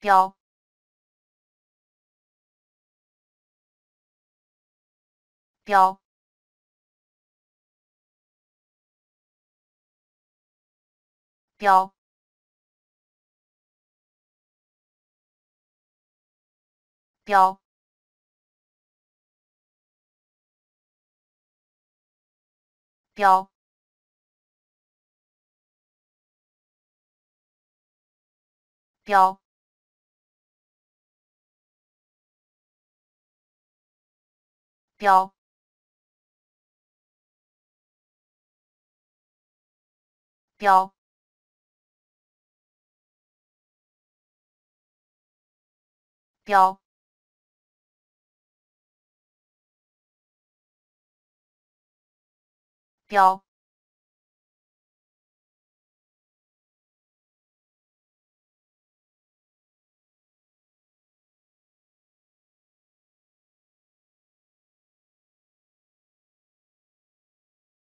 标标标标标标标标标。标